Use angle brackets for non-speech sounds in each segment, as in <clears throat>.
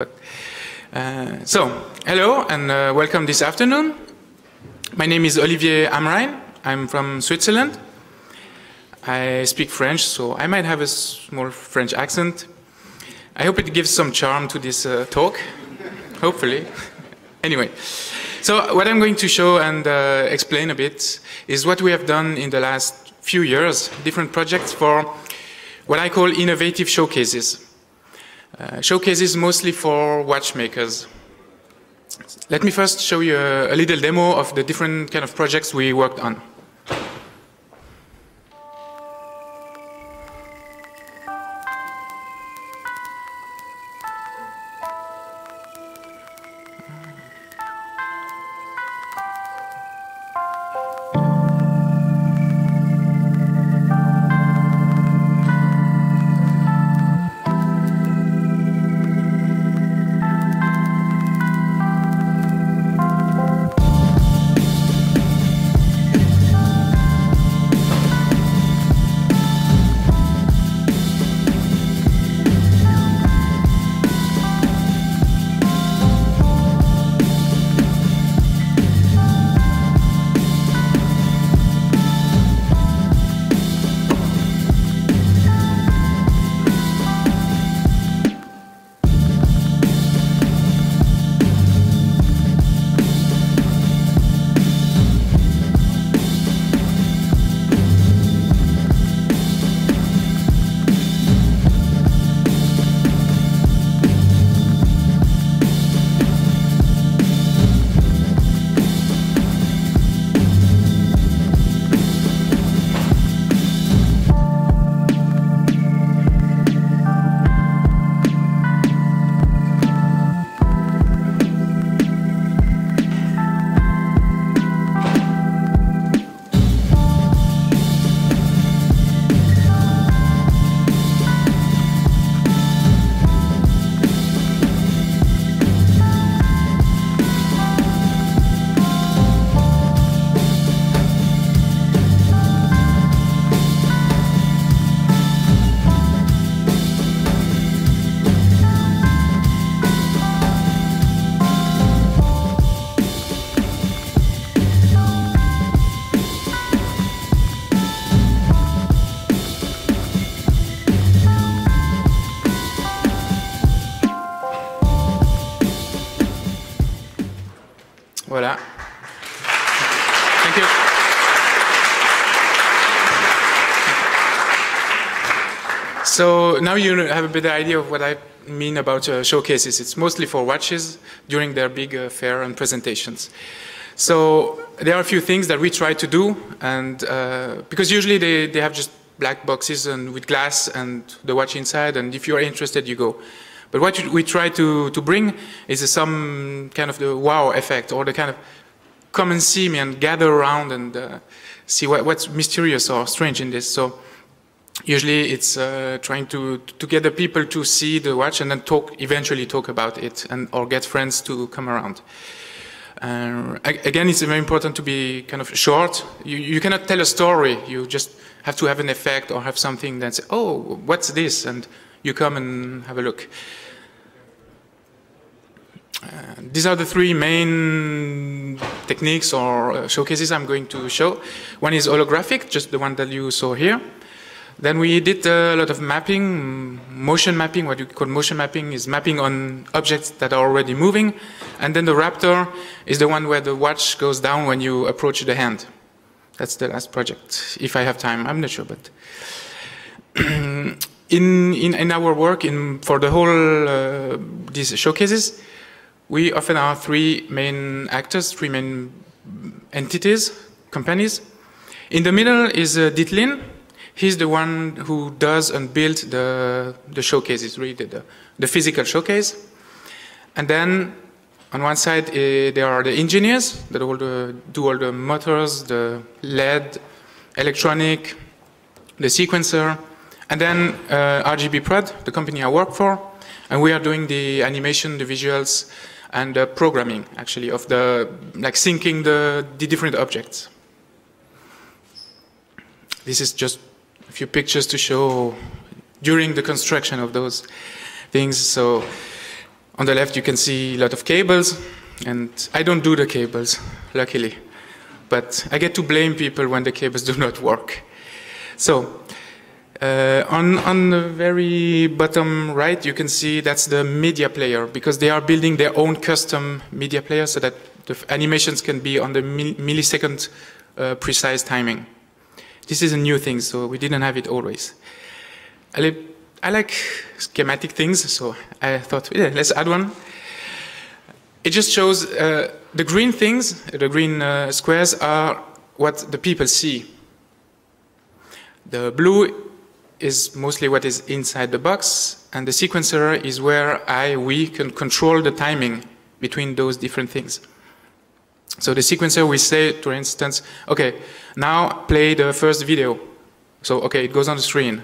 Uh, so, hello and uh, welcome this afternoon. My name is Olivier Amrein. I'm from Switzerland. I speak French, so I might have a small French accent. I hope it gives some charm to this uh, talk, hopefully. <laughs> anyway, so what I'm going to show and uh, explain a bit is what we have done in the last few years, different projects for what I call innovative showcases. Uh, showcases mostly for watchmakers. Let me first show you a, a little demo of the different kind of projects we worked on. Now you have a better idea of what I mean about uh, showcases. It's mostly for watches during their big uh, fair and presentations. So there are a few things that we try to do, and uh, because usually they, they have just black boxes and with glass and the watch inside, and if you're interested, you go. But what we try to, to bring is some kind of the wow effect or the kind of come and see me and gather around and uh, see what, what's mysterious or strange in this. So usually it's uh, trying to, to get the people to see the watch and then talk, eventually talk about it and or get friends to come around. Uh, again, it's very important to be kind of short. You, you cannot tell a story. You just have to have an effect or have something that's, oh, what's this? And you come and have a look. Uh, these are the three main techniques or uh, showcases I'm going to show. One is holographic, just the one that you saw here. Then we did a lot of mapping, motion mapping, what you call motion mapping is mapping on objects that are already moving. And then the Raptor is the one where the watch goes down when you approach the hand. That's the last project, if I have time, I'm not sure, but. <clears throat> in, in, in, our work, in, for the whole, uh, these showcases, we often are three main actors, three main entities, companies. In the middle is uh, Dietlin. He's the one who does and builds the, the showcases, really the, the physical showcase. And then on one side, uh, there are the engineers that all the, do all the motors, the LED, electronic, the sequencer, and then uh, RGB Prod, the company I work for, and we are doing the animation, the visuals, and the programming, actually, of the, like syncing the, the different objects. This is just a few pictures to show during the construction of those things. So On the left, you can see a lot of cables, and I don't do the cables, luckily. But I get to blame people when the cables <laughs> do not work. So, uh, on, on the very bottom right, you can see that's the media player, because they are building their own custom media player so that the animations can be on the millisecond uh, precise timing. This is a new thing, so we didn't have it always. I, li I like schematic things, so I thought, yeah, let's add one. It just shows uh, the green things, the green uh, squares are what the people see. The blue is mostly what is inside the box, and the sequencer is where I, we can control the timing between those different things. So the sequencer, will say, for instance, okay, now play the first video. So, okay, it goes on the screen.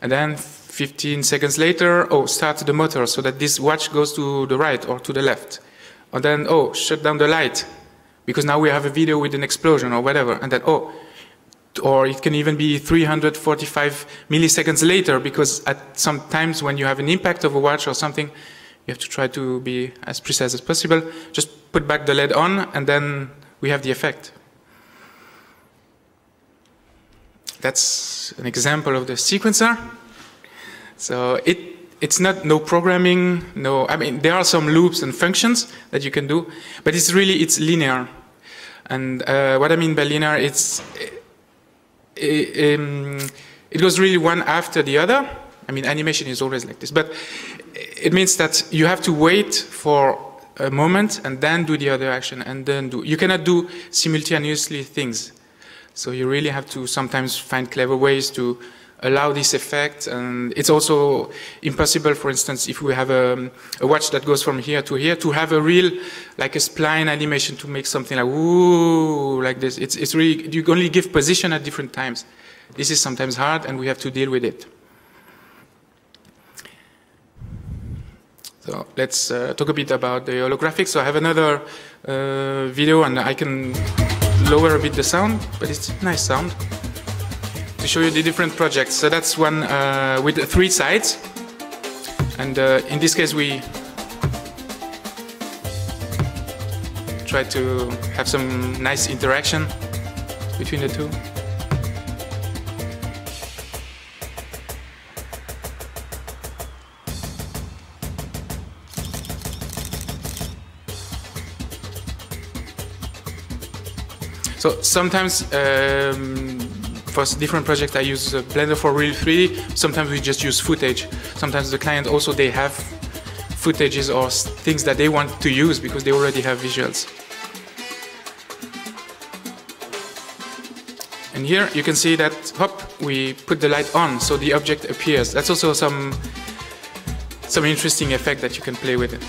And then 15 seconds later, oh, start the motor so that this watch goes to the right or to the left. And then, oh, shut down the light because now we have a video with an explosion or whatever. And then, oh, or it can even be 345 milliseconds later because at some times when you have an impact of a watch or something, you have to try to be as precise as possible. Just put back the lead on and then we have the effect. That's an example of the sequencer. So it, it's not no programming, no, I mean, there are some loops and functions that you can do, but it's really, it's linear. And uh, what I mean by linear, it's, it, um, it goes really one after the other. I mean, animation is always like this, but it means that you have to wait for a moment and then do the other action and then do. You cannot do simultaneously things. So you really have to sometimes find clever ways to allow this effect. And it's also impossible, for instance, if we have a, a, watch that goes from here to here, to have a real, like a spline animation to make something like, ooh, like this. It's, it's really, you only give position at different times. This is sometimes hard and we have to deal with it. So let's uh, talk a bit about the holographic. So I have another uh, video and I can lower a bit the sound, but it's a nice sound to show you the different projects. So that's one uh, with three sides. And uh, in this case, we try to have some nice interaction between the two. So sometimes um, for different projects I use Blender for Real 3D. Sometimes we just use footage. Sometimes the client also they have footages or things that they want to use because they already have visuals. And here you can see that, hop, we put the light on so the object appears. That's also some, some interesting effect that you can play with. It.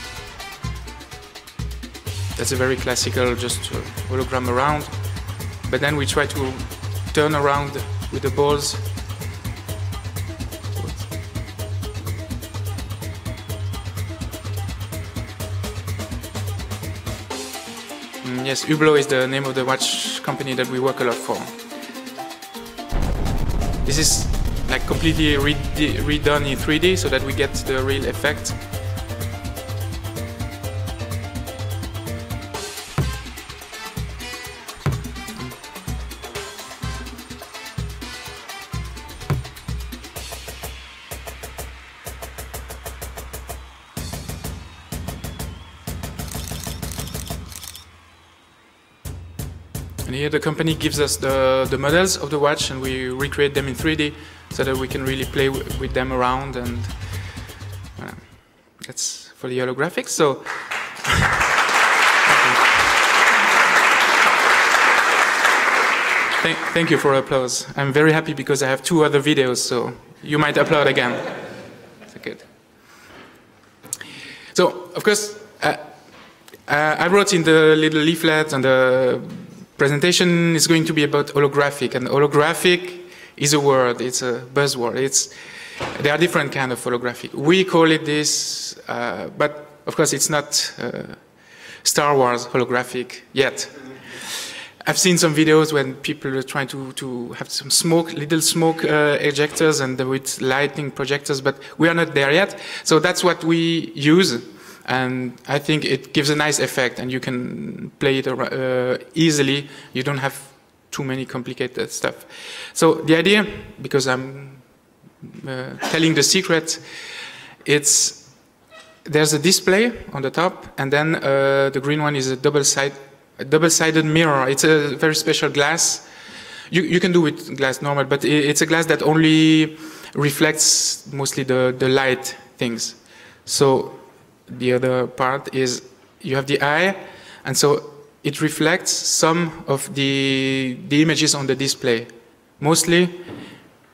That's a very classical, just hologram around but then we try to turn around with the balls. Mm, yes, Hublot is the name of the watch company that we work a lot for. This is like completely redone in 3D so that we get the real effect. The company gives us the, the models of the watch and we recreate them in 3D so that we can really play with them around and uh, that's for the holographics. So thank, thank you for applause. I'm very happy because I have two other videos, so you might applaud again. So good. So, of course, uh, uh, I wrote in the little leaflet and the presentation is going to be about holographic, and holographic is a word, it's a buzzword. It's, there are different kind of holographic. We call it this, uh, but of course it's not uh, Star Wars holographic yet. I've seen some videos when people are trying to, to have some smoke, little smoke uh, ejectors and with lightning projectors, but we are not there yet. So that's what we use. And I think it gives a nice effect and you can play it uh, easily. You don't have too many complicated stuff. So the idea, because I'm uh, telling the secret, it's there's a display on the top, and then uh, the green one is a double-sided double-sided mirror. It's a very special glass. You, you can do with glass normal, but it's a glass that only reflects mostly the, the light things. So the other part is you have the eye, and so it reflects some of the, the images on the display. Mostly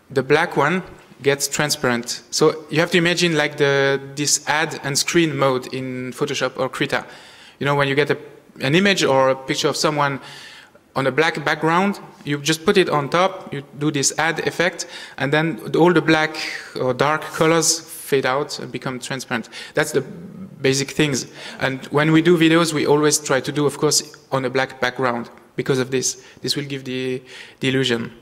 the black one gets transparent. So you have to imagine like the, this add and screen mode in Photoshop or Krita. You know, when you get a, an image or a picture of someone on a black background, you just put it on top, you do this add effect, and then all the black or dark colors fade out and become transparent. That's the basic things. And when we do videos, we always try to do, of course, on a black background because of this. This will give the, the illusion.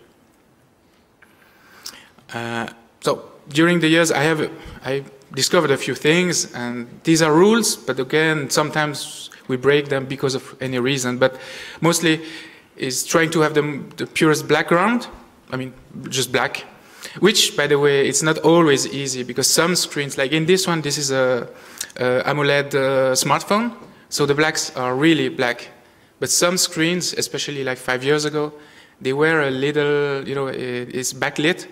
Uh, so during the years, I have I discovered a few things, and these are rules. But again, sometimes we break them because of any reason. But mostly, is trying to have the, the purest background. I mean, just black. Which, by the way, it's not always easy because some screens, like in this one, this is a uh, AMOLED uh, smartphone, so the blacks are really black. But some screens, especially like five years ago, they were a little, you know, it's backlit,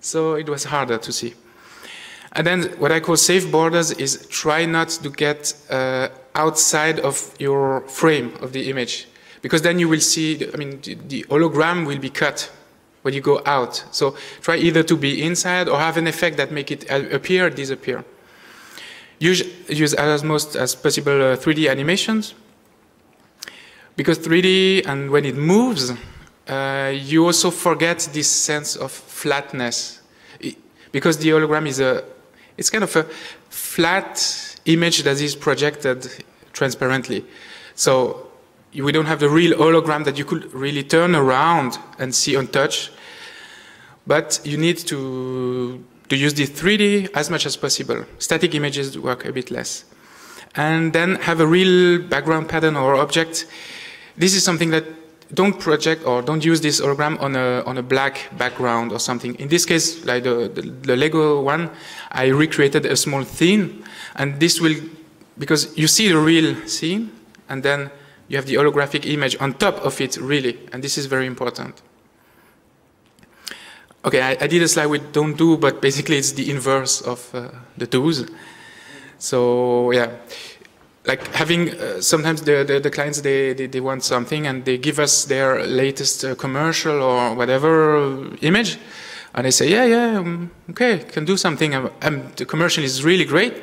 so it was harder to see. And then what I call safe borders is try not to get uh, outside of your frame of the image, because then you will see, I mean, the hologram will be cut when you go out. So try either to be inside or have an effect that make it appear, disappear. Use, use as most as possible uh, 3D animations because 3D and when it moves, uh, you also forget this sense of flatness it, because the hologram is a, it's kind of a flat image that is projected transparently. So we don't have the real hologram that you could really turn around and see on touch. But you need to to use the 3D as much as possible. Static images work a bit less. And then have a real background pattern or object. This is something that don't project or don't use this hologram on a, on a black background or something. In this case, like the, the, the Lego one, I recreated a small theme. And this will, because you see the real scene, and then you have the holographic image on top of it, really. And this is very important. Okay, I, I, did a slide with don't do, but basically it's the inverse of uh, the do's. So yeah, like having uh, sometimes the, the, the clients they, they, they want something and they give us their latest uh, commercial or whatever image, and they say yeah yeah um, okay can do something. And the commercial is really great,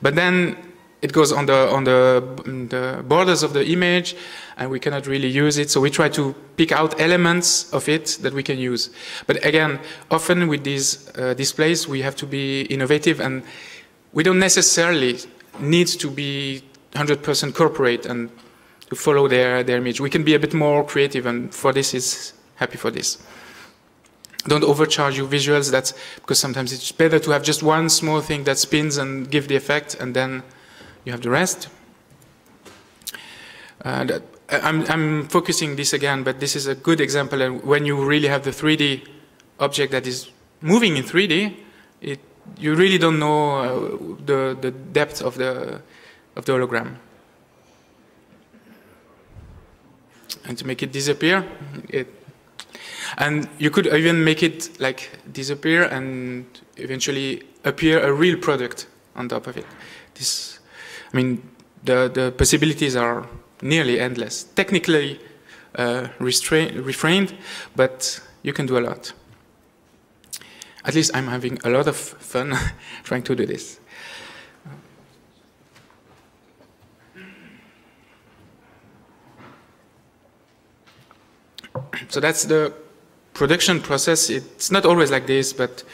but then it goes on the on the, the borders of the image and we cannot really use it. So we try to pick out elements of it that we can use. But again, often with these uh, displays, we have to be innovative and we don't necessarily need to be 100% corporate and to follow their, their image. We can be a bit more creative and for this is happy for this. Don't overcharge your visuals. That's because sometimes it's better to have just one small thing that spins and give the effect and then you have the rest. Uh, I'm, I'm focusing this again, but this is a good example. And when you really have the 3D object that is moving in 3D, it, you really don't know uh, the, the depth of the, of the hologram. And to make it disappear, it, and you could even make it like disappear and eventually appear a real product on top of it. This, I mean, the, the possibilities are nearly endless. Technically uh, refrained, but you can do a lot. At least I'm having a lot of fun <laughs> trying to do this. So that's the production process. It's not always like this, but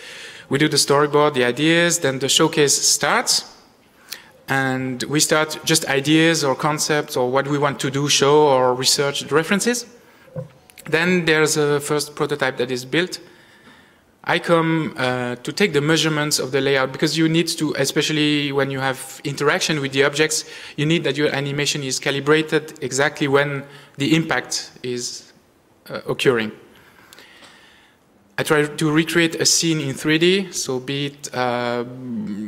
we do the storyboard, the ideas, then the showcase starts and we start just ideas or concepts or what we want to do, show or research references. Then there's a first prototype that is built. I come uh, to take the measurements of the layout because you need to, especially when you have interaction with the objects, you need that your animation is calibrated exactly when the impact is uh, occurring. I try to recreate a scene in 3D, so be it uh,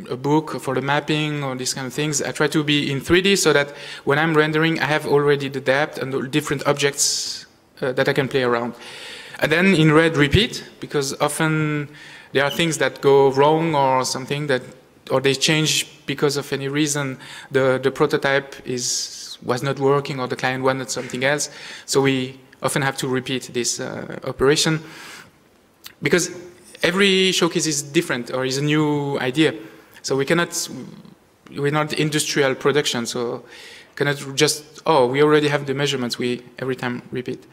a book for the mapping or these kind of things. I try to be in 3D so that when I'm rendering, I have already the depth and the different objects uh, that I can play around. And then in red, repeat, because often there are things that go wrong or something that, or they change because of any reason. The, the prototype is, was not working or the client wanted something else. So we often have to repeat this uh, operation because every showcase is different or is a new idea. So we cannot, we're not industrial production, so cannot just, oh, we already have the measurements, we every time repeat.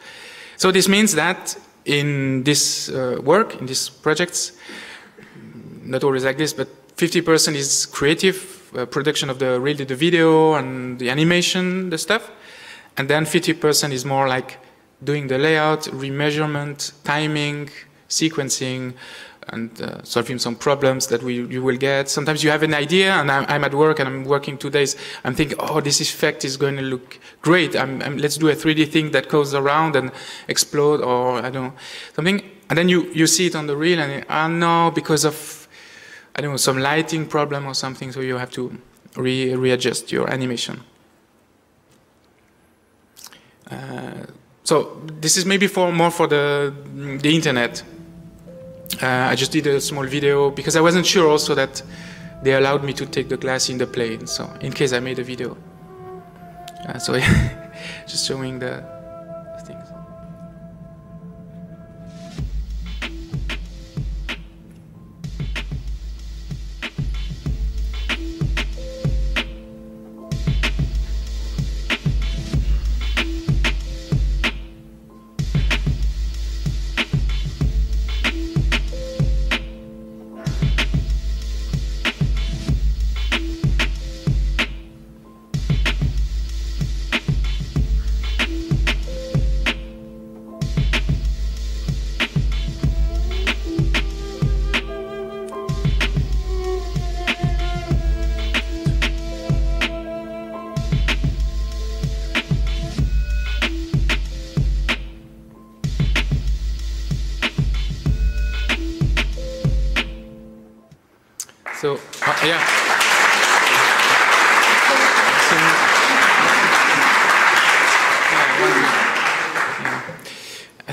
So this means that in this uh, work, in these projects, not always like this, but 50% is creative uh, production of the really the video and the animation, the stuff, and then 50% is more like doing the layout, remeasurement, timing, sequencing and uh, solving some problems that we, you will get. Sometimes you have an idea and I'm, I'm, at work and I'm working two days. I'm thinking, oh, this effect is going to look great. I'm, I'm, let's do a 3D thing that goes around and explode or I don't know, something. And then you, you see it on the reel and, oh no, because of, I don't know, some lighting problem or something. So you have to re readjust your animation. Uh, so this is maybe for more for the, the internet. Uh, I just did a small video because I wasn't sure also that they allowed me to take the glass in the plane. So in case I made a video. Uh, so <laughs> just showing the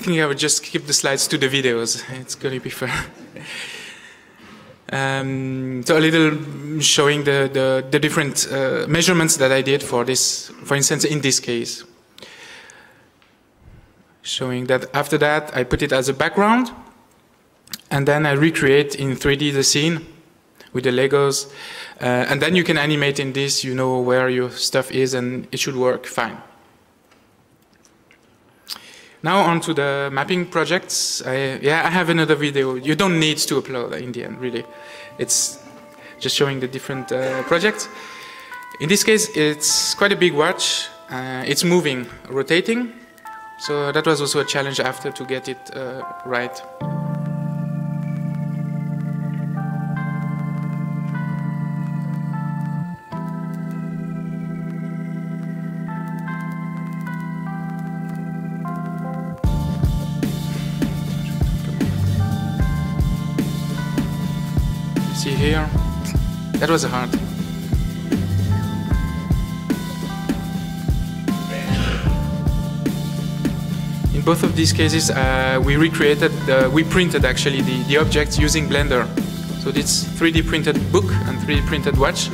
think I would just keep the slides to the videos. It's going to be fair. Um, so a little showing the, the, the different uh, measurements that I did for this, for instance, in this case. Showing that after that, I put it as a background, and then I recreate in 3D the scene with the Legos. Uh, and then you can animate in this, you know where your stuff is and it should work fine. Now on to the mapping projects. I, yeah, I have another video. You don't need to upload in the end, really. It's just showing the different uh, projects. In this case, it's quite a big watch. Uh, it's moving, rotating. So that was also a challenge after to get it uh, right. Here. That was a hard. In both of these cases, uh, we recreated, uh, we printed actually the, the objects using Blender. So this 3D printed book and 3D printed watch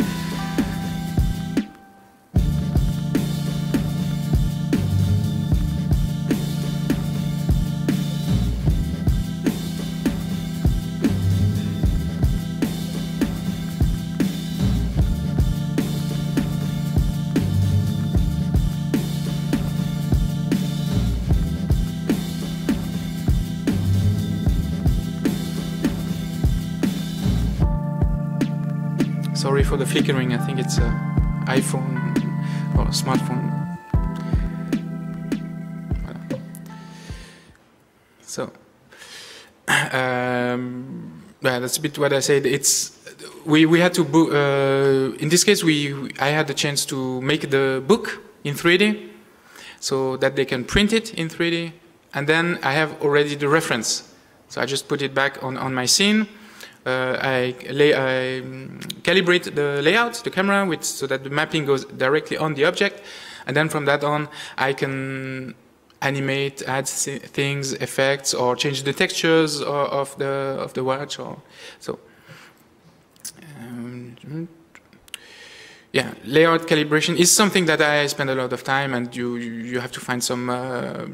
Sorry for the flickering, I think it's an iPhone or a smartphone. So, <coughs> um, yeah, that's a bit what I said. It's we we had to. Uh, in this case, we I had the chance to make the book in 3D, so that they can print it in 3D, and then I have already the reference. So I just put it back on on my scene. Uh, I, lay, I um, calibrate the layout, the camera, with, so that the mapping goes directly on the object, and then from that on, I can animate, add things, effects, or change the textures of the of the watch. Or so. Um, yeah, layout calibration is something that I spend a lot of time, and you you have to find some uh,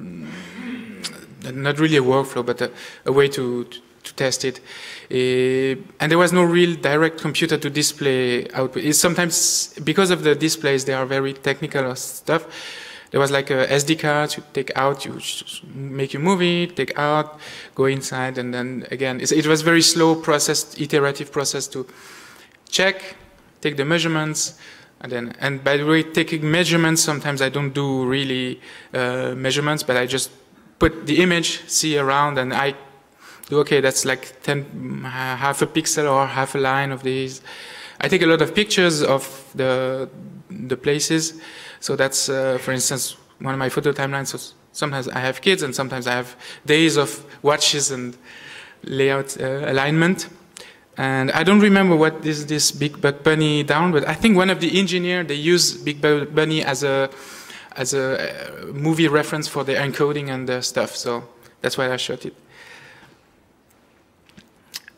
not really a workflow, but a, a way to, to, to test it. Uh, and there was no real direct computer to display output. It's sometimes because of the displays, they are very technical stuff there was like a SD card you take out, you make your movie, take out, go inside, and then again. it was very slow process, iterative process to check, take the measurements, and then, and by the way, taking measurements, sometimes I don't do really uh, measurements, but I just put the image, see around, and I do, okay, that's like 10, half a pixel or half a line of these. I take a lot of pictures of the, the places, so that's, uh, for instance, one of my photo timelines. So sometimes I have kids and sometimes I have days of watches and layout uh, alignment. And I don't remember what is this Big Buck Bunny down, but I think one of the engineer, they use Big Buck Bunny as a, as a uh, movie reference for the encoding and the stuff. So that's why I shot it.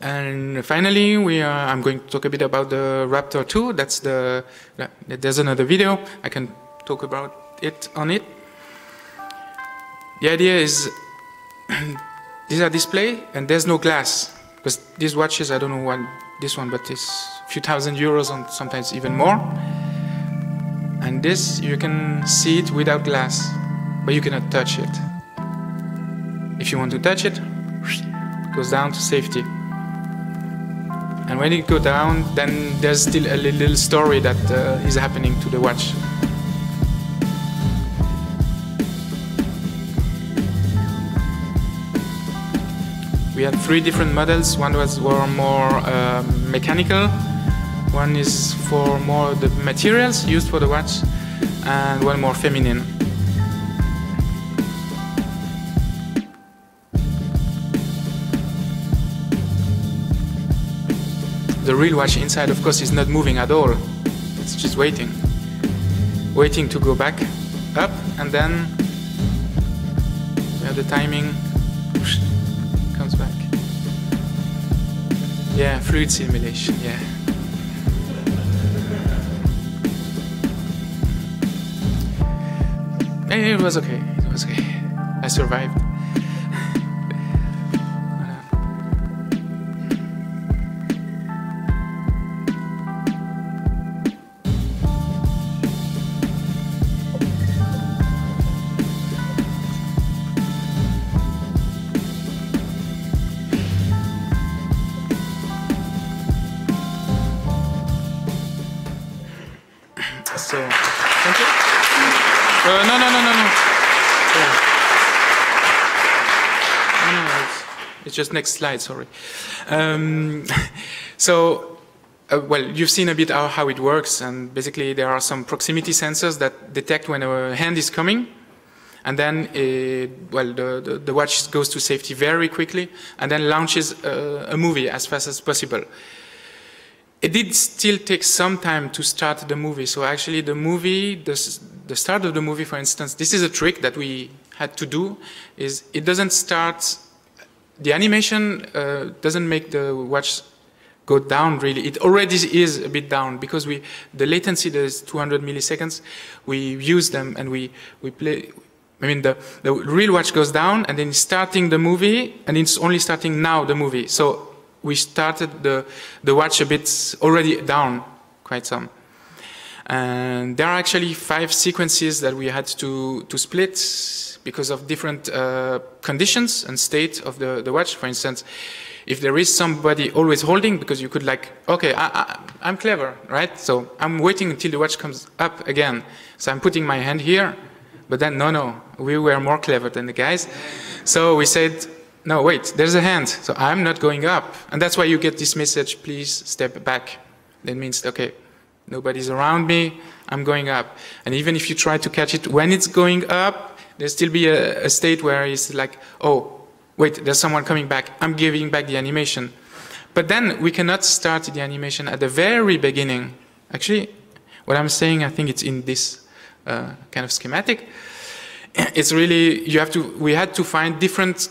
And finally, we are, I'm going to talk a bit about the Raptor 2. That's the, there's another video. I can talk about it on it. The idea is <clears throat> these are display and there's no glass because these watches I don't know what this one but it's a few thousand euros and sometimes even more and this you can see it without glass but you cannot touch it if you want to touch it <sniffs> it goes down to safety and when it goes down then there's still a little story that uh, is happening to the watch we had three different models. One was were more uh, mechanical, one is for more the materials used for the watch, and one more feminine. The real watch inside, of course, is not moving at all. It's just waiting. Waiting to go back up, and then the timing comes back. Yeah, fluid simulation, yeah. It was okay, it was okay. I survived. Just next slide, sorry. Um, <laughs> so, uh, well, you've seen a bit how, how, it works, and basically there are some proximity sensors that detect when a hand is coming, and then, it, well, the, the, the, watch goes to safety very quickly, and then launches uh, a movie as fast as possible. It did still take some time to start the movie, so actually the movie, the, the start of the movie, for instance, this is a trick that we had to do, is it doesn't start the animation uh, doesn't make the watch go down really. It already is a bit down because we the latency is 200 milliseconds. We use them and we we play. I mean the the real watch goes down and then starting the movie and it's only starting now the movie. So we started the the watch a bit already down quite some. And there are actually five sequences that we had to to split because of different uh, conditions and state of the, the watch. For instance, if there is somebody always holding, because you could like, okay, I, am clever, right? So I'm waiting until the watch comes up again. So I'm putting my hand here, but then no, no, we were more clever than the guys. So we said, no, wait, there's a hand, so I'm not going up. And that's why you get this message, please step back. That means, okay, nobody's around me, I'm going up. And even if you try to catch it when it's going up, there'll still be a, a state where it's like, oh, wait, there's someone coming back, I'm giving back the animation. But then we cannot start the animation at the very beginning. Actually, what I'm saying, I think it's in this uh, kind of schematic. <clears throat> It's really, you have to, we had to find different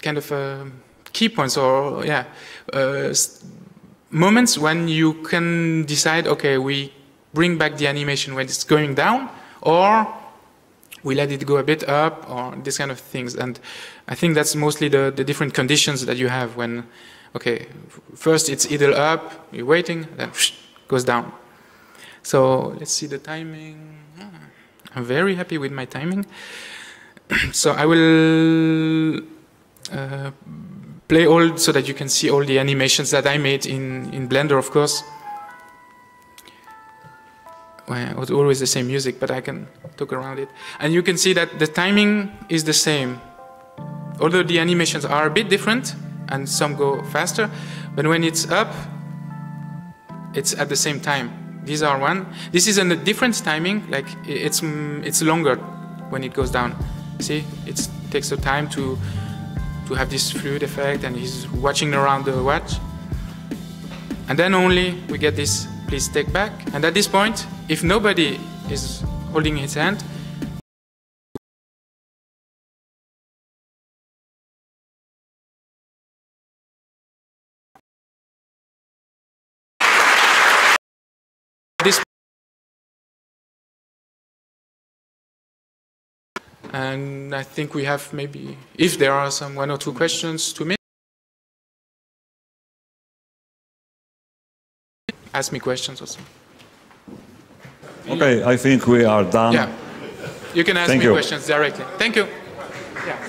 kind of uh, key points or, yeah, uh, moments when you can decide, okay, we bring back the animation when it's going down, or we let it go a bit up, or this kind of things. And I think that's mostly the, the different conditions that you have when, okay, first it's idle up, you're waiting, then whoosh, goes down. So let's see the timing. Ah, I'm very happy with my timing. <clears throat> so I will uh, play all so that you can see all the animations that I made in, in Blender, of course. Well, it's always the same music, but I can talk around it. And you can see that the timing is the same. Although the animations are a bit different, and some go faster, but when it's up, it's at the same time. These are one. This is a different timing, like it's, mm, it's longer when it goes down. See, it takes the time to to have this fluid effect and he's watching around the watch. And then only we get this please take back. And at this point, if nobody is holding his hand, And I think we have maybe, if there are some one or two questions to me, ask me questions also. Okay, I think we are done. Yeah, you can ask Thank me you. questions directly. Thank you. Yeah.